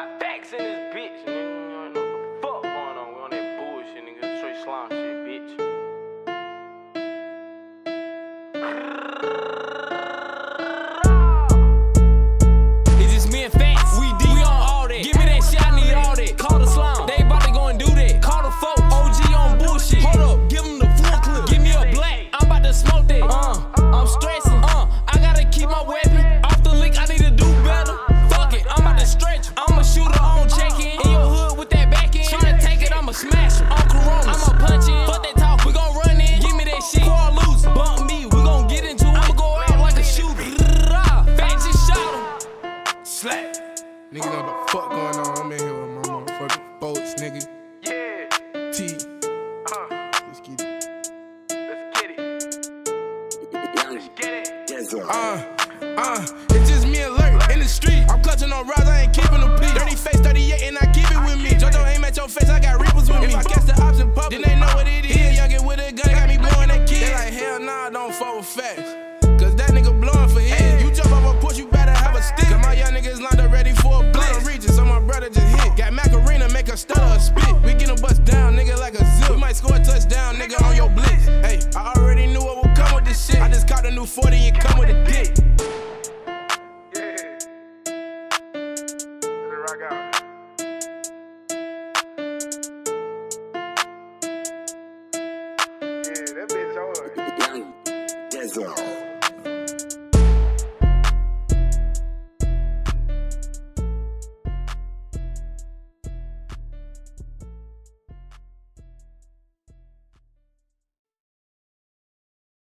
got facts in this bitch, nigga. You know what the fuck going on. We on that bullshit, nigga. Straight slime shit, bitch. It's just me and Fats. We deep. We on all that. Give me that shit, I need all that. Call the slime. They about to go and do that. Call the folks. OG on bullshit. Hold up, give them the full clip. Give me a black. I'm about to smoke that. Uh, smash 'em. On Corona. I'ma punch in. Fuck that talk, we gon' run in. Give me that shit. Before I lose, bump me. We gon' get into it. I'ma go out like a shooter. Fats just shot him. Slap. Nigga know what the fuck going on. I'm in here with my motherfucking boats, nigga. Yeah, T. uh, Let's get it. let's get it. Let's get it. Uh, uh, it's just me alert in the street. I'm clutching on rods, I ain't public, then they know what it is. Youngin' with a gun, got me blowing that kid. They like, hell nah, don't fuck with facts. Cause that nigga blowing for his. You jump off a push, you better have a stick. Cause my young niggas lined up ready for a blitz. Reaching, so my brother just hit. Got Macarena, make a stutter a spit. We get 'em bust down, nigga, like a zip. We might score a touchdown, nigga, on your blitz. Hey, I already knew what would come with this shit. I just caught a new 40 and come with a dick. Rizzo.